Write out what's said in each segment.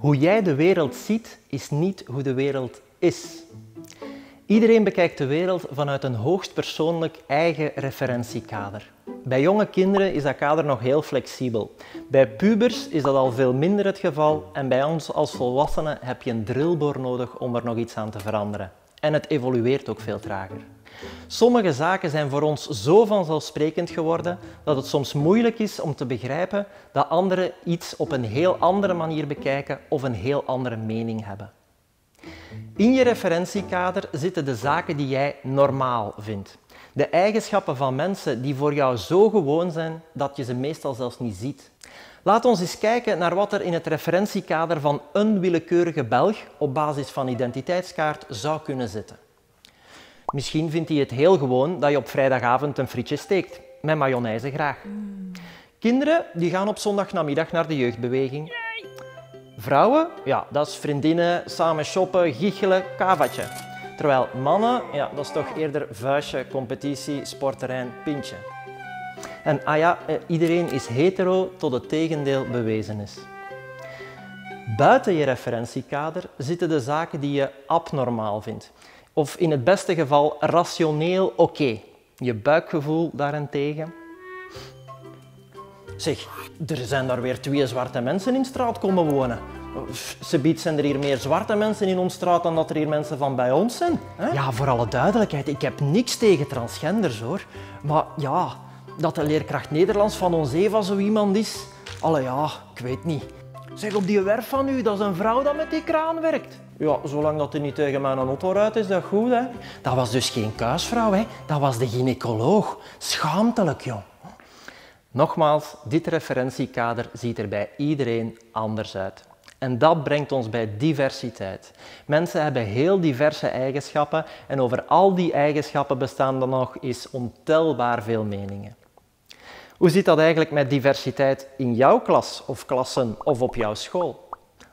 Hoe jij de wereld ziet, is niet hoe de wereld is. Iedereen bekijkt de wereld vanuit een hoogst persoonlijk eigen referentiekader. Bij jonge kinderen is dat kader nog heel flexibel. Bij pubers is dat al veel minder het geval en bij ons als volwassenen heb je een drillboor nodig om er nog iets aan te veranderen. En het evolueert ook veel trager. Sommige zaken zijn voor ons zo vanzelfsprekend geworden dat het soms moeilijk is om te begrijpen dat anderen iets op een heel andere manier bekijken of een heel andere mening hebben. In je referentiekader zitten de zaken die jij normaal vindt. De eigenschappen van mensen die voor jou zo gewoon zijn dat je ze meestal zelfs niet ziet. Laat ons eens kijken naar wat er in het referentiekader van een willekeurige Belg op basis van identiteitskaart zou kunnen zitten. Misschien vindt hij het heel gewoon dat je op vrijdagavond een frietje steekt. Met mayonaise graag. Kinderen die gaan op zondagnamiddag naar de jeugdbeweging. Vrouwen, ja, dat is vriendinnen, samen shoppen, giechelen, kavatje. Terwijl mannen, ja, dat is toch eerder vuistje, competitie, sportterrein, pintje. En ah ja, eh, iedereen is hetero tot het tegendeel bewezen is. Buiten je referentiekader zitten de zaken die je abnormaal vindt. Of in het beste geval rationeel oké. Je buikgevoel daarentegen. Zeg, er zijn daar weer twee zwarte mensen in straat komen wonen. Ze biedt zijn er hier meer zwarte mensen in onze straat dan dat er hier mensen van bij ons zijn. Hè? Ja, voor alle duidelijkheid, ik heb niks tegen transgenders hoor. Maar ja, dat de leerkracht Nederlands van ons Eva zo iemand is, alle ja, ik weet niet. Zeg, op die werf van u, dat is een vrouw dat met die kraan werkt. Ja, zolang dat er niet tegen mijn auto rijdt, is dat goed, hè. Dat was dus geen kuisvrouw, hè. Dat was de gynaecoloog. Schaamtelijk, joh. Nogmaals, dit referentiekader ziet er bij iedereen anders uit. En dat brengt ons bij diversiteit. Mensen hebben heel diverse eigenschappen en over al die eigenschappen bestaan er nog eens ontelbaar veel meningen. Hoe zit dat eigenlijk met diversiteit in jouw klas of klassen of op jouw school?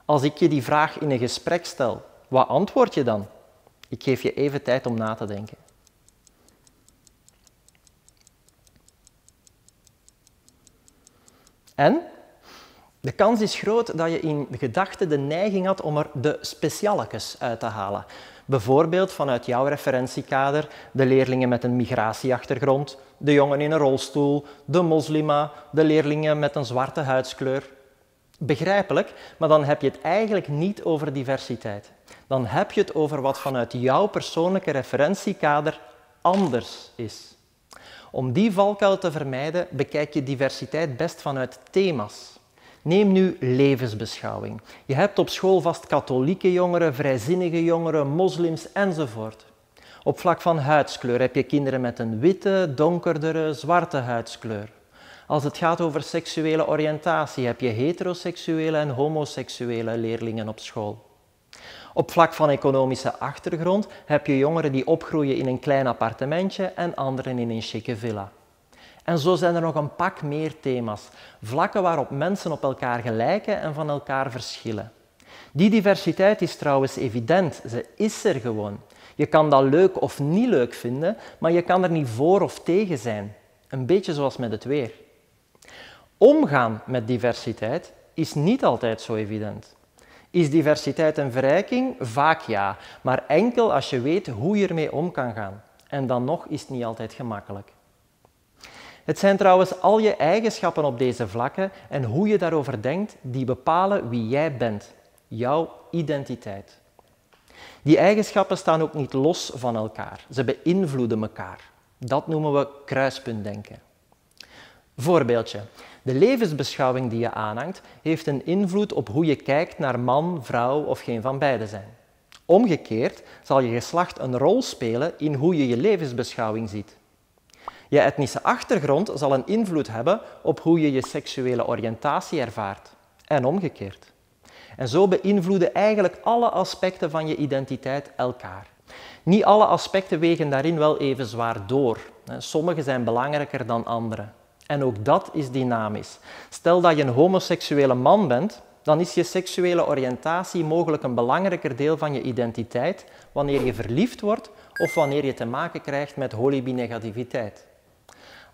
Als ik je die vraag in een gesprek stel, wat antwoord je dan? Ik geef je even tijd om na te denken. En de kans is groot dat je in gedachten de neiging had om er de specialekes uit te halen. Bijvoorbeeld vanuit jouw referentiekader de leerlingen met een migratieachtergrond, de jongen in een rolstoel, de moslima, de leerlingen met een zwarte huidskleur. Begrijpelijk, maar dan heb je het eigenlijk niet over diversiteit. Dan heb je het over wat vanuit jouw persoonlijke referentiekader anders is. Om die valkuil te vermijden, bekijk je diversiteit best vanuit thema's. Neem nu levensbeschouwing. Je hebt op school vast katholieke jongeren, vrijzinnige jongeren, moslims enzovoort. Op vlak van huidskleur heb je kinderen met een witte, donkerdere, zwarte huidskleur. Als het gaat over seksuele oriëntatie heb je heteroseksuele en homoseksuele leerlingen op school. Op vlak van economische achtergrond heb je jongeren die opgroeien in een klein appartementje en anderen in een chique villa. En zo zijn er nog een pak meer thema's, vlakken waarop mensen op elkaar gelijken en van elkaar verschillen. Die diversiteit is trouwens evident, ze is er gewoon. Je kan dat leuk of niet leuk vinden, maar je kan er niet voor of tegen zijn. Een beetje zoals met het weer. Omgaan met diversiteit is niet altijd zo evident. Is diversiteit een verrijking? Vaak ja, maar enkel als je weet hoe je ermee om kan gaan. En dan nog is het niet altijd gemakkelijk. Het zijn trouwens al je eigenschappen op deze vlakken en hoe je daarover denkt die bepalen wie jij bent, jouw identiteit. Die eigenschappen staan ook niet los van elkaar, ze beïnvloeden elkaar. Dat noemen we kruispuntdenken. Voorbeeldje. De levensbeschouwing die je aanhangt heeft een invloed op hoe je kijkt naar man, vrouw of geen van beide zijn. Omgekeerd zal je geslacht een rol spelen in hoe je je levensbeschouwing ziet. Je etnische achtergrond zal een invloed hebben op hoe je je seksuele oriëntatie ervaart en omgekeerd. En zo beïnvloeden eigenlijk alle aspecten van je identiteit elkaar. Niet alle aspecten wegen daarin wel even zwaar door. Sommige zijn belangrijker dan andere. En ook dat is dynamisch. Stel dat je een homoseksuele man bent, dan is je seksuele oriëntatie mogelijk een belangrijker deel van je identiteit wanneer je verliefd wordt of wanneer je te maken krijgt met holibi-negativiteit.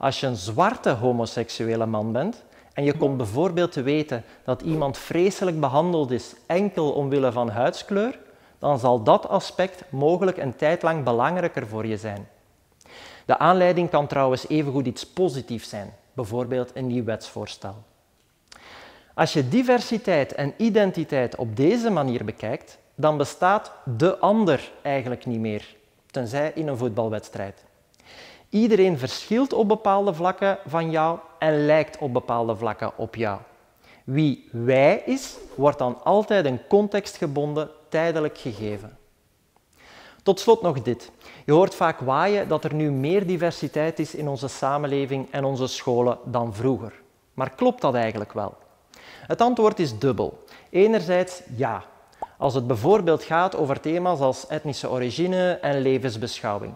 Als je een zwarte homoseksuele man bent en je komt bijvoorbeeld te weten dat iemand vreselijk behandeld is enkel omwille van huidskleur, dan zal dat aspect mogelijk een tijd lang belangrijker voor je zijn. De aanleiding kan trouwens evengoed iets positiefs zijn, bijvoorbeeld een nieuw wetsvoorstel. Als je diversiteit en identiteit op deze manier bekijkt, dan bestaat de ander eigenlijk niet meer, tenzij in een voetbalwedstrijd. Iedereen verschilt op bepaalde vlakken van jou en lijkt op bepaalde vlakken op jou. Wie wij is, wordt dan altijd een contextgebonden, tijdelijk gegeven. Tot slot nog dit. Je hoort vaak waaien dat er nu meer diversiteit is in onze samenleving en onze scholen dan vroeger. Maar klopt dat eigenlijk wel? Het antwoord is dubbel. Enerzijds ja, als het bijvoorbeeld gaat over thema's als etnische origine en levensbeschouwing.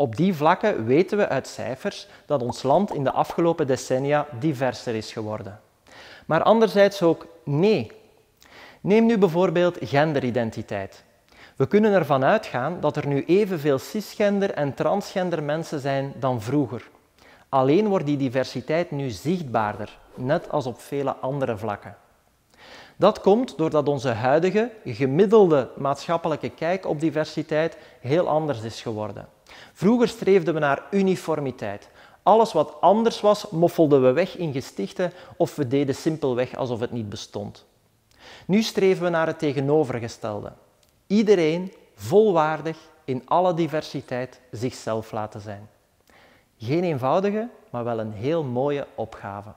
Op die vlakken weten we uit cijfers dat ons land in de afgelopen decennia diverser is geworden. Maar anderzijds ook nee. Neem nu bijvoorbeeld genderidentiteit. We kunnen ervan uitgaan dat er nu evenveel cisgender en transgender mensen zijn dan vroeger. Alleen wordt die diversiteit nu zichtbaarder, net als op vele andere vlakken. Dat komt doordat onze huidige gemiddelde maatschappelijke kijk op diversiteit heel anders is geworden. Vroeger streefden we naar uniformiteit. Alles wat anders was, moffelden we weg in gestichten of we deden simpelweg alsof het niet bestond. Nu streven we naar het tegenovergestelde. Iedereen volwaardig in alle diversiteit zichzelf laten zijn. Geen eenvoudige, maar wel een heel mooie opgave.